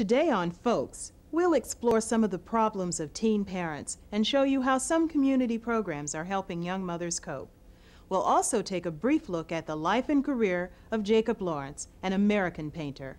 Today on Folks, we'll explore some of the problems of teen parents and show you how some community programs are helping young mothers cope. We'll also take a brief look at the life and career of Jacob Lawrence, an American painter.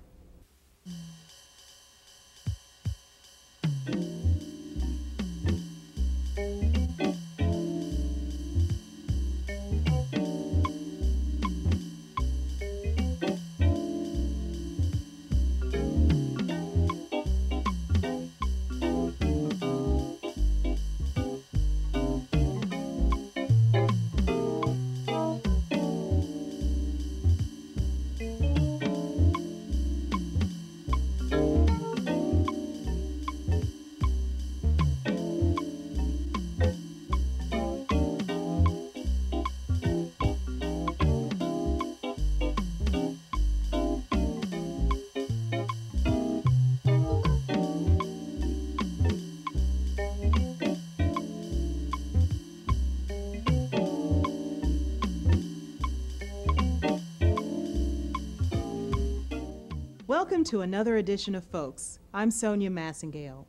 Welcome to another edition of Folks. I'm Sonya Masingale.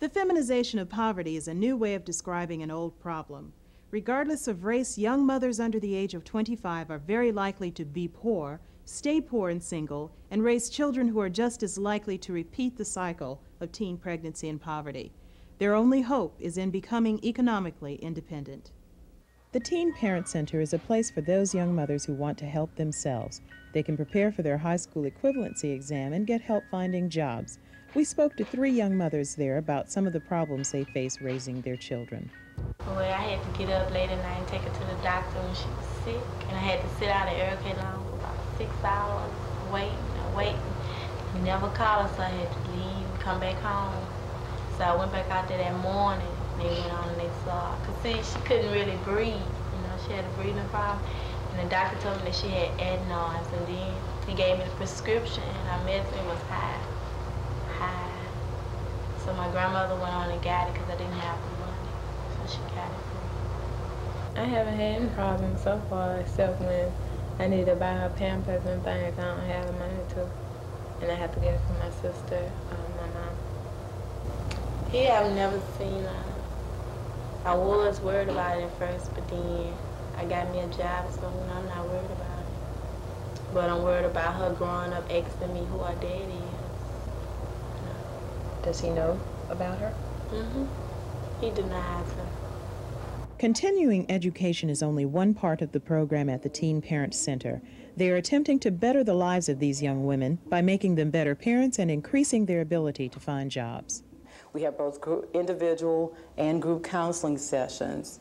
The feminization of poverty is a new way of describing an old problem. Regardless of race, young mothers under the age of 25 are very likely to be poor, stay poor and single, and raise children who are just as likely to repeat the cycle of teen pregnancy and poverty. Their only hope is in becoming economically independent. The Teen Parent Center is a place for those young mothers who want to help themselves. They can prepare for their high school equivalency exam and get help finding jobs. We spoke to three young mothers there about some of the problems they face raising their children. Well, I had to get up late at night and take her to the doctor when she was sick. And I had to sit out at Earl K. Long for about six hours, waiting and waiting. He never called us, so I had to leave and come back home. So I went back out there that morning. They went on and they saw. Because see, she couldn't really breathe. You know, she had a breathing problem. And the doctor told me that she had adenoids, and then he gave me the prescription, and her medicine was high, high. So my grandmother went on and got it because I didn't have the money, so she got it for me. I haven't had any problems so far, except when I need to buy her Pampers and things I don't have the money to, and I have to get it from my sister, um, my mom. He I've never seen her. I was worried about it at first, but then I got me a job, so I'm not worried about it. But I'm worried about her growing up asking me who her dad is. Does he know about her? Mm-hmm. He denies her. Continuing education is only one part of the program at the Teen Parent Center. They are attempting to better the lives of these young women by making them better parents and increasing their ability to find jobs. We have both individual and group counseling sessions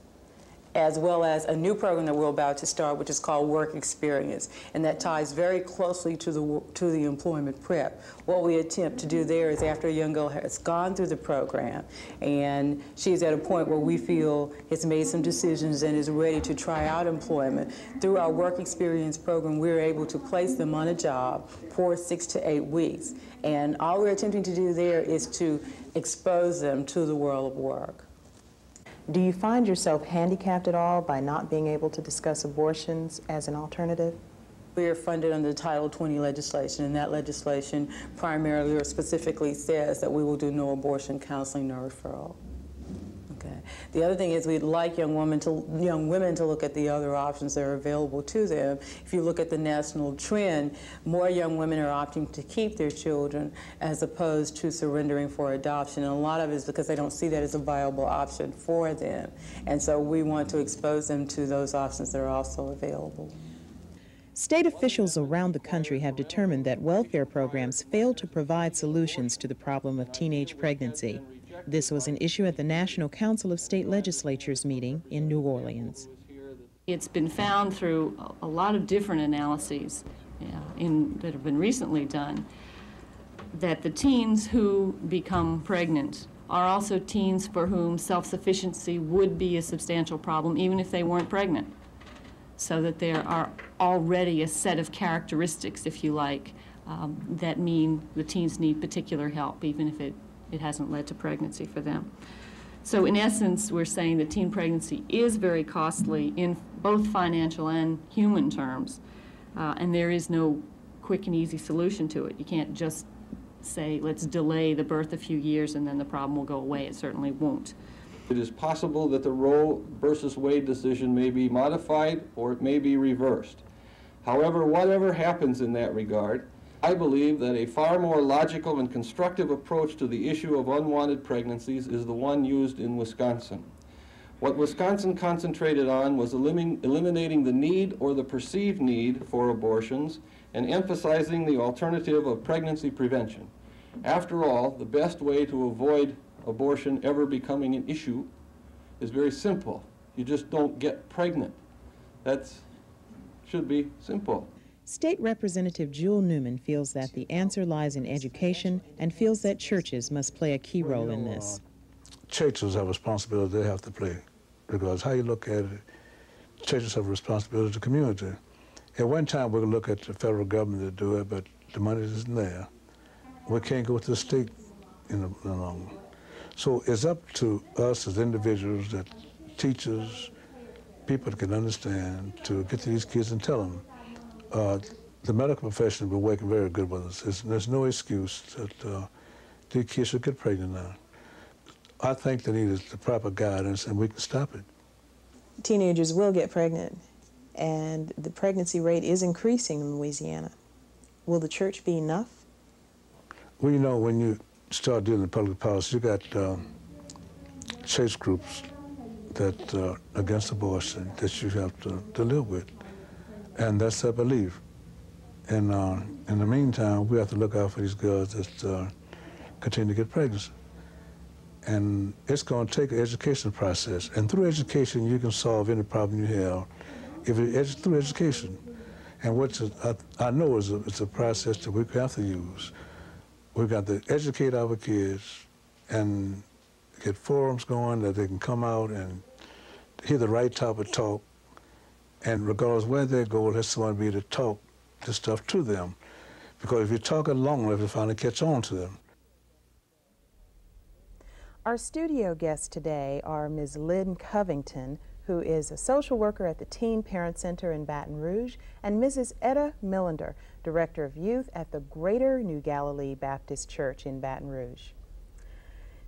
as well as a new program that we're about to start, which is called Work Experience, and that ties very closely to the to the employment prep. What we attempt to do there is after a young girl has gone through the program and she's at a point where we feel has made some decisions and is ready to try out employment, through our Work Experience program, we're able to place them on a job for six to eight weeks. And all we're attempting to do there is to expose them to the world of work. Do you find yourself handicapped at all by not being able to discuss abortions as an alternative? We are funded under the Title 20 legislation, and that legislation primarily or specifically says that we will do no abortion counseling, no referral. The other thing is we'd like young women to young women to look at the other options that are available to them. If you look at the national trend, more young women are opting to keep their children as opposed to surrendering for adoption. And a lot of it is because they don't see that as a viable option for them. And so we want to expose them to those options that are also available. State officials around the country have determined that welfare programs fail to provide solutions to the problem of teenage pregnancy. This was an issue at the National Council of State Legislatures meeting in New Orleans. It's been found through a lot of different analyses in, that have been recently done that the teens who become pregnant are also teens for whom self-sufficiency would be a substantial problem even if they weren't pregnant. So that there are already a set of characteristics, if you like, um, that mean the teens need particular help even if it it hasn't led to pregnancy for them. So in essence, we're saying that teen pregnancy is very costly in both financial and human terms, uh, and there is no quick and easy solution to it. You can't just say, let's delay the birth a few years and then the problem will go away. It certainly won't. It is possible that the Roe versus Wade decision may be modified or it may be reversed. However, whatever happens in that regard, I believe that a far more logical and constructive approach to the issue of unwanted pregnancies is the one used in Wisconsin. What Wisconsin concentrated on was elimin eliminating the need or the perceived need for abortions and emphasizing the alternative of pregnancy prevention. After all, the best way to avoid abortion ever becoming an issue is very simple. You just don't get pregnant. That should be simple. State Representative Jewel Newman feels that the answer lies in education and feels that churches must play a key role in this. Churches have a responsibility they have to play because how you look at it, churches have a responsibility to the community. At one time, we could look at the federal government to do it, but the money isn't there. We can't go to the state in the, in the long run. So it's up to us as individuals, that teachers, people that can understand, to get to these kids and tell them. Uh, the medical profession has been working very good with us. It's, there's no excuse that uh, these kids should get pregnant now. I think they need the proper guidance, and we can stop it. Teenagers will get pregnant, and the pregnancy rate is increasing in Louisiana. Will the church be enough? Well, you know, when you start dealing with public policy, you got um, church groups that are against abortion that you have to, to live with, and that's their belief. And uh, in the meantime, we have to look out for these girls that uh, continue to get pregnant. And it's going to take an education process. And through education, you can solve any problem you have if it, edu through education. And what I, I know is a, it's a process that we have to use. We've got to educate our kids and get forums going that they can come out and hear the right type of talk. And regardless where they go, that's someone be to talk this stuff to them. Because if you talk it long enough, you finally catch on to them. Our studio guests today are Ms. Lyn Covington, who is a social worker at the Teen Parent Center in Baton Rouge, and Mrs. Etta Millender, Director of Youth at the Greater New Galilee Baptist Church in Baton Rouge.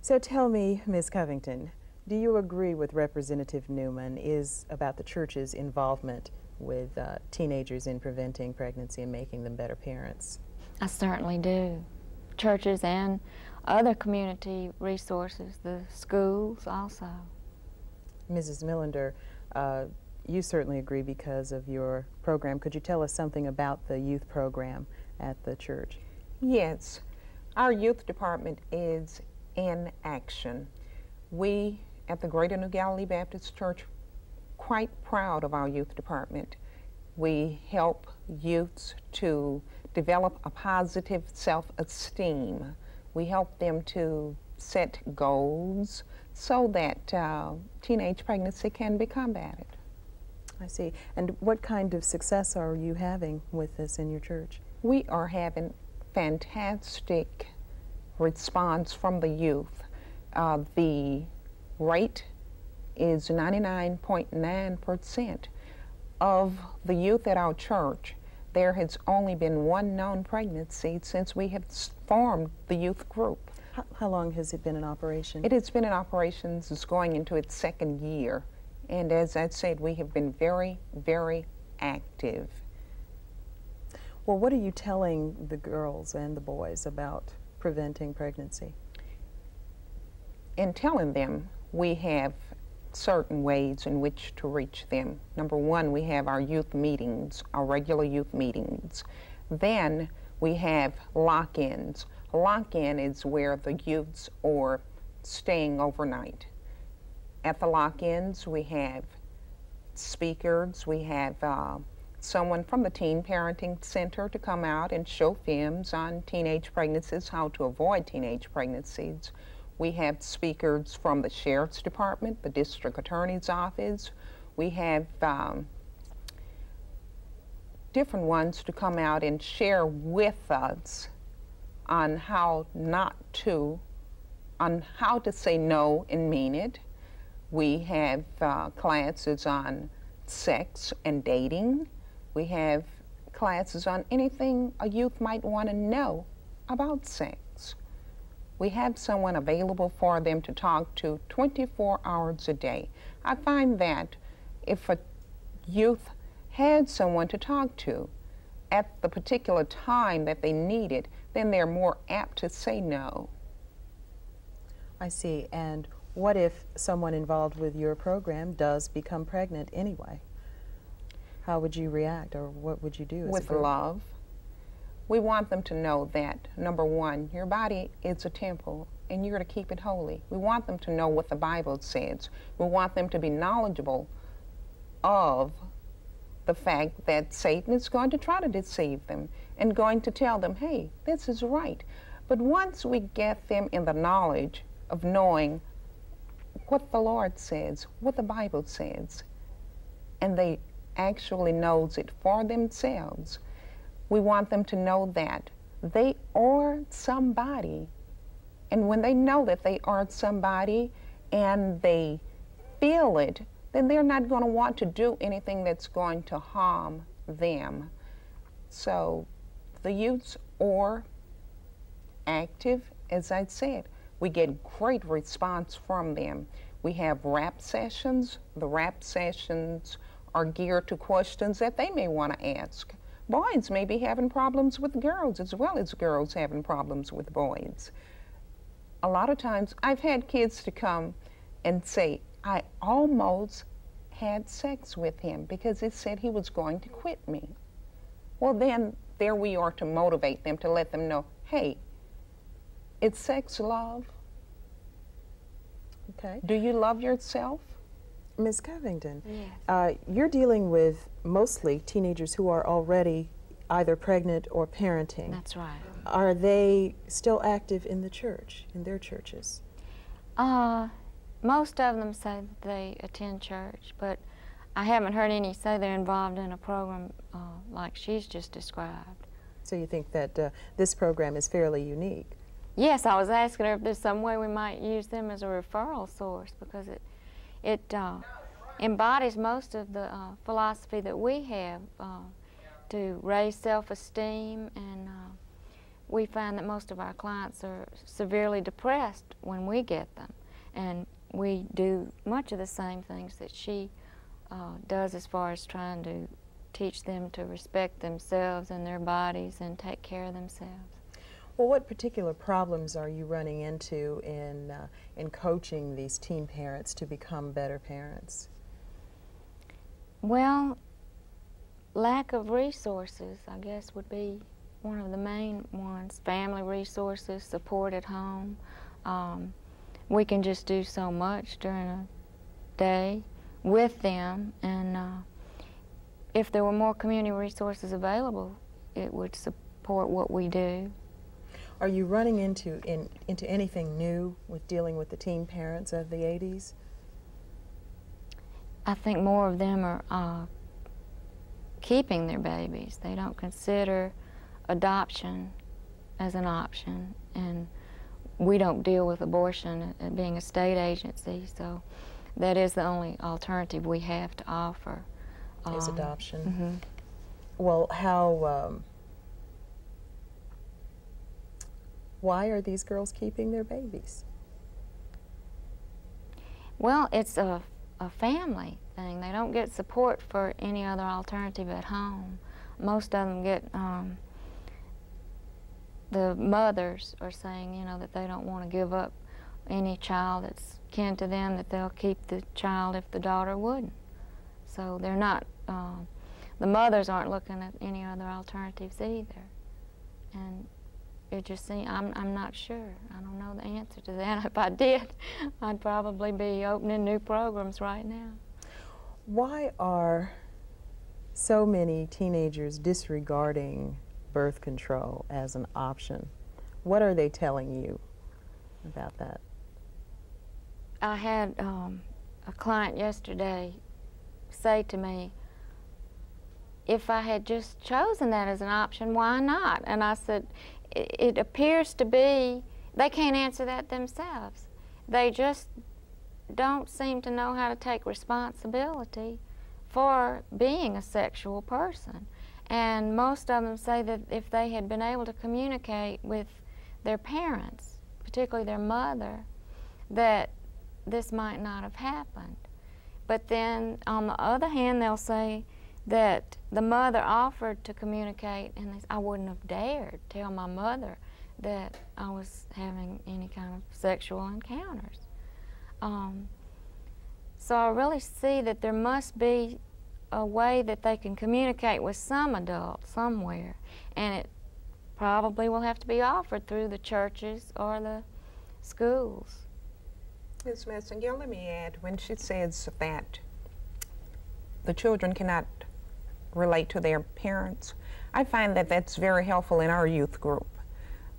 So tell me, Ms. Covington, do you agree with Representative Newman is about the church's involvement with uh, teenagers in preventing pregnancy and making them better parents? I certainly do. Churches and other community resources, the schools also. Mrs. Millender, uh, you certainly agree because of your program. Could you tell us something about the youth program at the church? Yes. Our youth department is in action. We at the Greater New Galilee Baptist Church quite proud of our youth department. We help youths to develop a positive self-esteem we help them to set goals so that uh, teenage pregnancy can be combated. I see. And what kind of success are you having with this in your church? We are having fantastic response from the youth. Uh, the rate is 99.9% of the youth at our church there has only been one known pregnancy since we have formed the youth group. How, how, long has it been in operation? It has been in operations, it's going into its second year. And as I said, we have been very, very active. Well, what are you telling the girls and the boys about preventing pregnancy? In telling them, we have certain ways in which to reach them. Number one, we have our youth meetings, our regular youth meetings. Then we have lock-ins. Lock-in is where the youths are staying overnight. At the lock-ins, we have speakers, we have uh, someone from the Teen Parenting Center to come out and show films on teenage pregnancies, how to avoid teenage pregnancies. We have speakers from the Sheriff's Department, the District Attorney's Office. We have um, different ones to come out and share with us on how not to, on how to say no and mean it. We have uh, classes on sex and dating. We have classes on anything a youth might want to know about sex. We have someone available for them to talk to 24 hours a day. I find that if a youth had someone to talk to at the particular time that they need it, then they're more apt to say no. I see. And what if someone involved with your program does become pregnant anyway? How would you react or what would you do? With love. We want them to know that, number one, your body is a temple and you're to keep it holy. We want them to know what the Bible says. We want them to be knowledgeable of the fact that Satan is going to try to deceive them and going to tell them, hey, this is right. But once we get them in the knowledge of knowing what the Lord says, what the Bible says, and they actually knows it for themselves, we want them to know that they are somebody. And when they know that they are somebody and they feel it, then they're not going to want to do anything that's going to harm them. So the youths are active, as I said. We get great response from them. We have rap sessions. The rap sessions are geared to questions that they may want to ask. Boys may be having problems with girls as well as girls having problems with boys. A lot of times I've had kids to come and say, I almost had sex with him because it said he was going to quit me. Well, then there we are to motivate them, to let them know, hey, it's sex love. Okay. Do you love yourself? Ms. Covington, Yes. uh, you're dealing with mostly teenagers who are already either pregnant or parenting. That's right. Are they still active in the church, in their churches? Uh, most of them say that they attend church, but I haven't heard any say they're involved in a program uh, like she's just described. So you think that uh, this program is fairly unique? Yes, I was asking her if there's some way we might use them as a referral source because it it uh, embodies most of the uh, philosophy that we have uh, to raise self-esteem and uh, we find that most of our clients are severely depressed when we get them and we do much of the same things that she uh, does as far as trying to teach them to respect themselves and their bodies and take care of themselves. Well, what particular problems are you running into in, uh, in coaching these teen parents to become better parents? Well, lack of resources, I guess, would be one of the main ones. Family resources, support at home. Um, we can just do so much during a day with them, and uh, if there were more community resources available, it would support what we do. Are you running into, in, into anything new with dealing with the teen parents of the 80s? I think more of them are uh, keeping their babies. They don't consider adoption as an option, and we don't deal with abortion uh, being a state agency, so that is the only alternative we have to offer. Is Um, adoption? mhm. Well, how, um, why are these girls keeping their babies? Well, it's a, a family thing. They don't get support for any other alternative at home. Most of them get, um, the mothers are saying, you know, that they don't want to give up any child that's kin to them, that they'll keep the child if the daughter wouldn't. So they're not, um, the mothers aren't looking at any other alternatives either. And it just seems, I'm, I'm not sure. I don't know the answer to that. If I did, I'd probably be opening new programs right now. Why are so many teenagers disregarding birth control as an option? What are they telling you about that? I had um, a client yesterday say to me, if I had just chosen that as an option, why not? And I said, it, appears to be, they can't answer that themselves. They just don't seem to know how to take responsibility for being a sexual person. And most of them say that if they had been able to communicate with their parents, particularly their mother, that this might not have happened. But then on the other hand, they'll say that the mother offered to communicate, and I wouldn't have dared tell my mother that I was having any kind of sexual encounters. Um, so I really see that there must be a way that they can communicate with some adult somewhere, and it probably will have to be offered through the churches or the schools. Ms. Masingale, let me add, when she says that the children cannot relate to their parents, I find that that's very helpful in our youth group.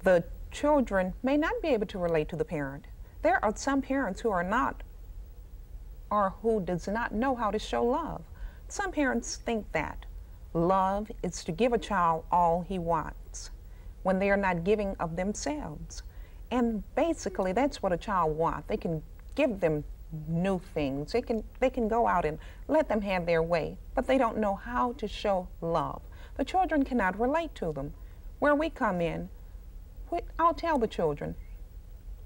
The children may not be able to relate to the parent. There are some parents who are not or who does not know how to show love. Some parents think that love is to give a child all he wants when they are not giving of themselves. And basically, that's what a child wants. They can give them new things. They can, they can go out and let them have their way, but they don't know how to show love. The children cannot relate to them. Where we come in, we, I'll tell the children,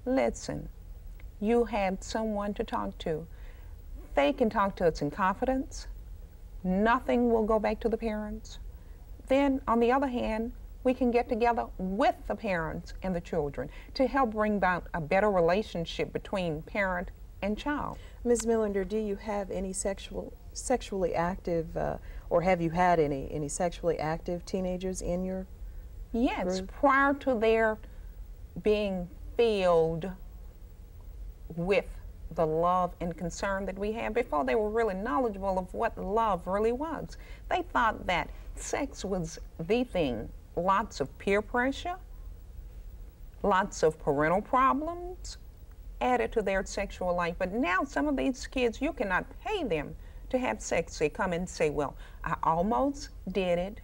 listen, you have someone to talk to. They can talk to us in confidence. Nothing will go back to the parents. Then, on the other hand, we can get together with the parents and the children to help bring about a better relationship between parent and child. Ms. Millender, do you have any sexual, sexually active, uh, or have you had any, any sexually active teenagers in your Yes, group? prior to their being filled with the love and concern that we had before they were really knowledgeable of what love really was. They thought that sex was the thing. Lots of peer pressure, lots of parental problems added to their sexual life. But now some of these kids, you cannot pay them to have sex. They come and say, well, I almost did it,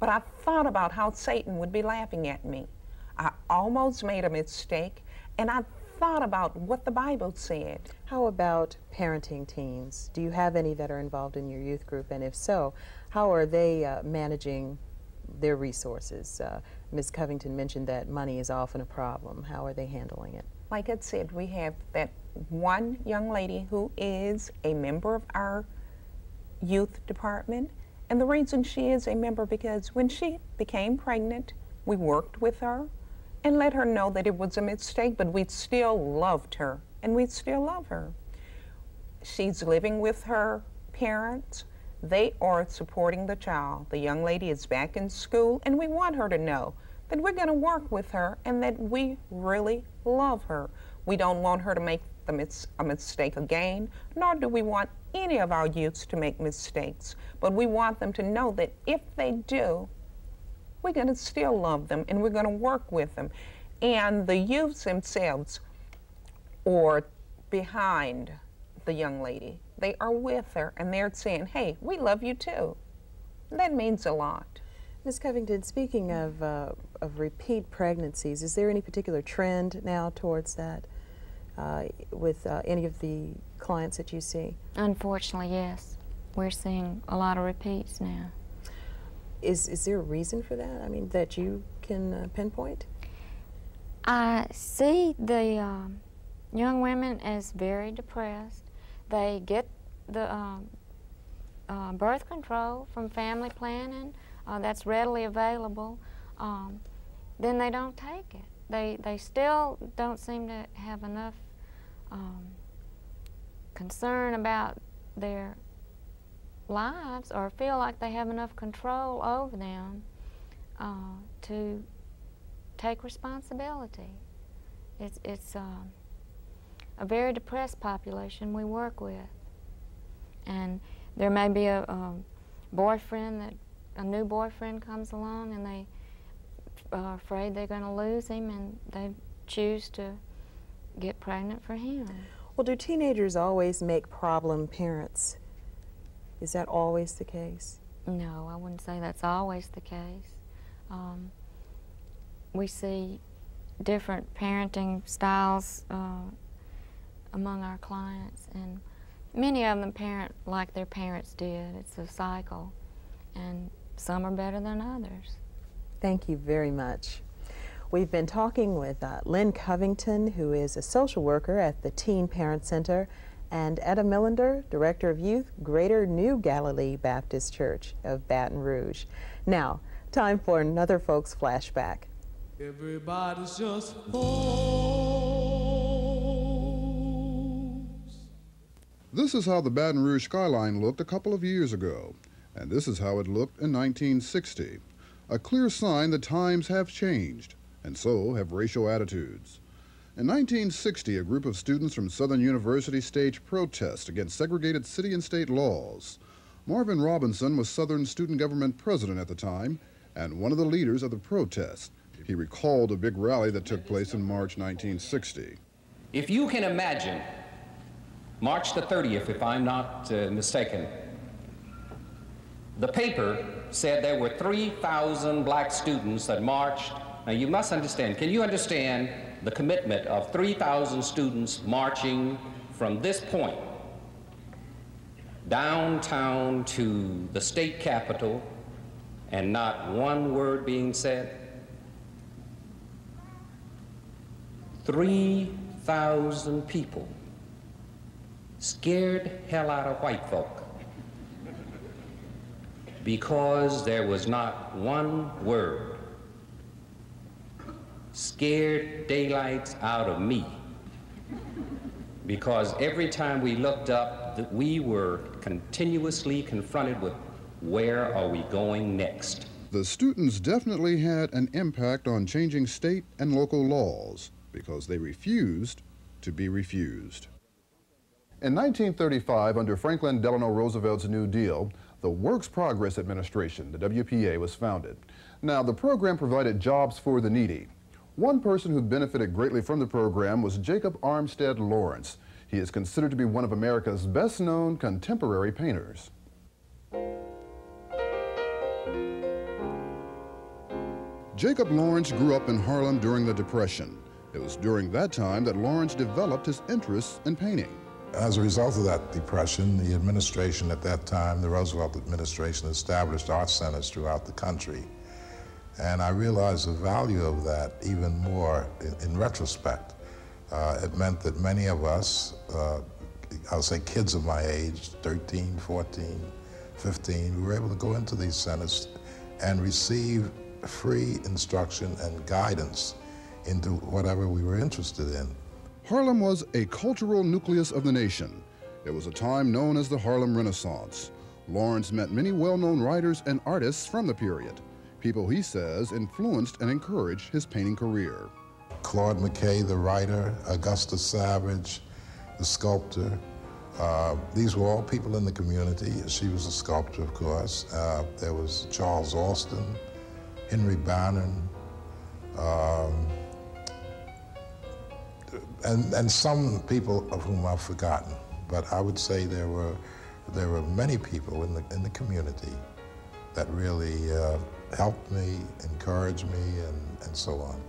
but I thought about how Satan would be laughing at me. I almost made a mistake, and I thought about what the Bible said. How about parenting teens? Do you have any that are involved in your youth group? And if so, how are they uh, managing their resources? Uh, Ms. Covington mentioned that money is often a problem. How are they handling it? Like I said, we have that one young lady who is a member of our youth department. And the reason she is a member because when she became pregnant, we worked with her and let her know that it was a mistake, but we still loved her and we still love her. She's living with her parents. They are supporting the child. The young lady is back in school, and we want her to know that we're going to work with her and that we really love her. We don't want her to make mis a mistake again, nor do we want any of our youths to make mistakes. But we want them to know that if they do, we're going to still love them and we're going to work with them. And the youths themselves are behind the young lady. They are with her and they're saying, hey, we love you too. That means a lot. Ms. Covington, speaking of, uh, of repeat pregnancies, is there any particular trend now towards that uh, with uh, any of the clients that you see? Unfortunately, yes. We're seeing a lot of repeats now. Is, is there a reason for that? I mean, that you can uh, pinpoint? I see the um, young women as very depressed. They get the um, uh, birth control from family planning uh, that's readily available. Um, then they don't take it. They, they still don't seem to have enough um, concern about their lives or feel like they have enough control over them uh, to take responsibility. It's, it's uh, a very depressed population we work with. And there may be a, a boyfriend that, a new boyfriend comes along and they are afraid they're going to lose him and they choose to get pregnant for him. Well, do teenagers always make problem parents? Is that always the case? No, I wouldn't say that's always the case. Um, we see different parenting styles uh, among our clients, and many of them parent like their parents did. It's a cycle, and some are better than others. Thank you very much. We've been talking with uh, Lyn Covington, who is a social worker at the Teen Parent Center, and Etta Millender, Director of Youth, Greater New Galilee Baptist Church of Baton Rouge. Now, time for another folks flashback. Everybody's just This is how the Baton Rouge skyline looked a couple of years ago, and this is how it looked in 1960. A clear sign that times have changed, and so have racial attitudes. In 1960, a group of students from Southern University staged protest against segregated city and state laws. Marvin Robinson was Southern Student Government president at the time and one of the leaders of the protest. He recalled a big rally that took place in March 1960. If you can imagine March the 30th, if I'm not uh, mistaken. The paper said there were 3,000 black students that marched. Now you must understand, can you understand the commitment of 3,000 students marching from this point downtown to the state capitol and not one word being said? 3,000 people scared hell out of white folk because there was not one word. Scared daylights out of me because every time we looked up, that we were continuously confronted with where are we going next? The students definitely had an impact on changing state and local laws because they refused to be refused. In 1935, under Franklin Delano Roosevelt's New Deal, the Works Progress Administration, the WPA, was founded. Now, the program provided jobs for the needy. One person who benefited greatly from the program was Jacob Armstead Lawrence. He is considered to be one of America's best-known contemporary painters. Jacob Lawrence grew up in Harlem during the Depression. It was during that time that Lawrence developed his interests in painting. As a result of that depression, the administration at that time, the Roosevelt administration, established art centers throughout the country. And I realized the value of that even more in, in retrospect. Uh, it meant that many of us, uh, I'll say kids of my age, 13, 14, 15, we were able to go into these centers and receive free instruction and guidance into whatever we were interested in. Harlem was a cultural nucleus of the nation. It was a time known as the Harlem Renaissance. Lawrence met many well-known writers and artists from the period, people he says influenced and encouraged his painting career. Claude McKay, the writer, Augusta Savage, the sculptor. Uh, these were all people in the community. She was a sculptor, of course. Uh, there was Charles Alston, Henry Bannarn, um, and, and some people of whom I've forgotten, but I would say there were, there were many people in the, in the community that really uh, helped me, encouraged me, and, and so on.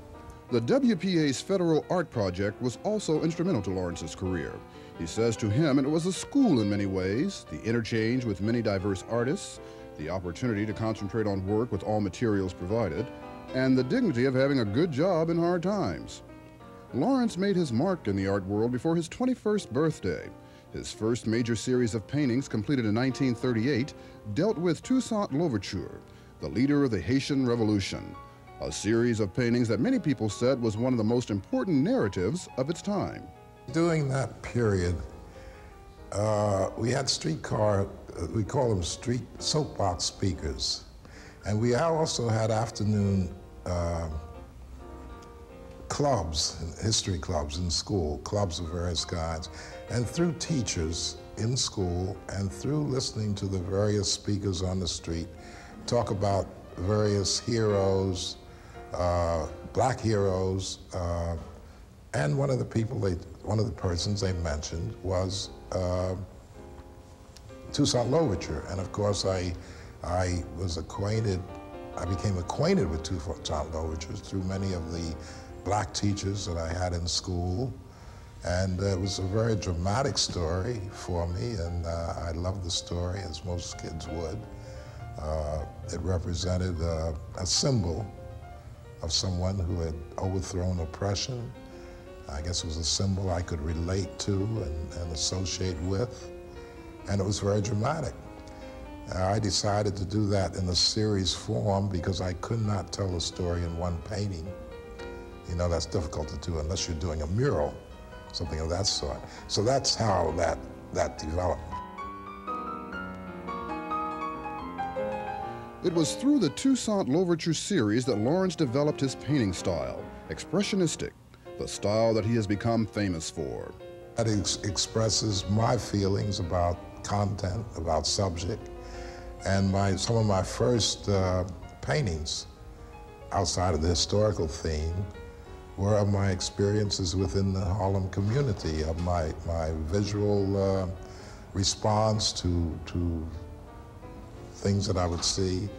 The WPA's Federal Art Project was also instrumental to Lawrence's career. He says to him it was a school in many ways, the interchange with many diverse artists, the opportunity to concentrate on work with all materials provided, and the dignity of having a good job in hard times. Lawrence made his mark in the art world before his 21st birthday. His first major series of paintings, completed in 1938, dealt with Toussaint Louverture, the leader of the Haitian Revolution, a series of paintings that many people said was one of the most important narratives of its time. During that period, uh, we had streetcar, uh, we call them street soapbox speakers. And we also had afternoon uh, clubs, history clubs in school, clubs of various kinds, and through teachers in school and through listening to the various speakers on the street talk about various heroes, uh, black heroes, uh, and one of the people they, one of the persons they mentioned was uh, Toussaint Louverture, and of course I, I was acquainted, I became acquainted with Toussaint Louverture through many of the black teachers that I had in school. And it was a very dramatic story for me, and uh, I loved the story, as most kids would. Uh, it represented uh, a symbol of someone who had overthrown oppression. I guess it was a symbol I could relate to and, and associate with, and it was very dramatic. I decided to do that in a series form because I could not tell a story in one painting. You know, that's difficult to do unless you're doing a mural, something of that sort. So that's how that, that developed. It was through the Toussaint Louverture series that Lawrence developed his painting style, expressionistic, the style that he has become famous for. That ex expresses my feelings about content, about subject, and my, some of my first uh, paintings outside of the historical theme were of my experiences within the Harlem community, of my, my visual uh, response to, to things that I would see.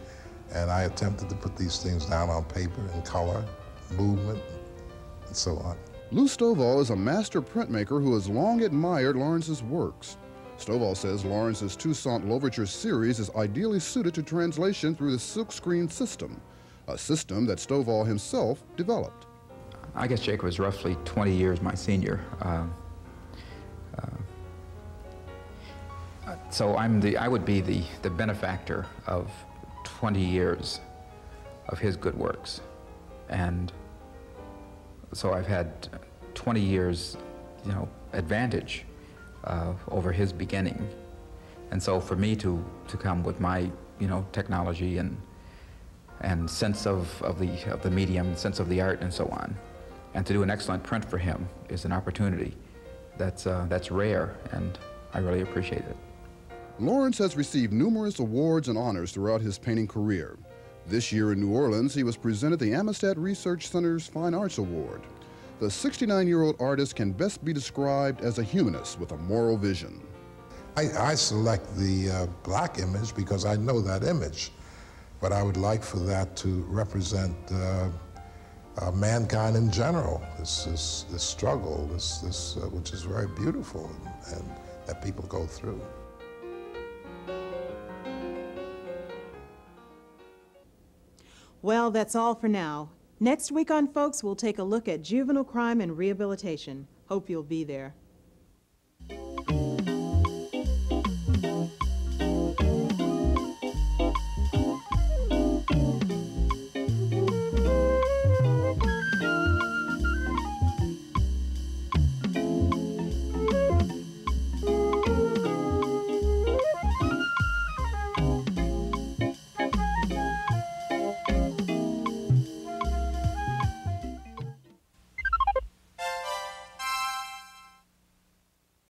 And I attempted to put these things down on paper in color, movement, and so on. Lou Stovall is a master printmaker who has long admired Lawrence's works. Stovall says Lawrence's Toussaint Louverture series is ideally suited to translation through the silkscreen system, a system that Stovall himself developed. I guess Jake was roughly 20 years my senior. Uh, uh, so I'm the, I would be the, the benefactor of 20 years of his good works. And so I've had 20 years, you know, advantage uh, over his beginning. And so for me to, to come with my, you know, technology and, and sense of, of, the, of the medium, sense of the art and so on, and to do an excellent print for him is an opportunity that's, uh, that's rare, and I really appreciate it. Lawrence has received numerous awards and honors throughout his painting career. This year in New Orleans, he was presented the Amistad Research Center's Fine Arts Award. The 69-year-old artist can best be described as a humanist with a moral vision. I, I select the uh, black image because I know that image, but I would like for that to represent uh, uh, mankind in general, this, this, this struggle, this, this, uh, which is very beautiful and, and that people go through. Well, that's all for now. Next week on Folks, we'll take a look at juvenile crime and rehabilitation. Hope you'll be there.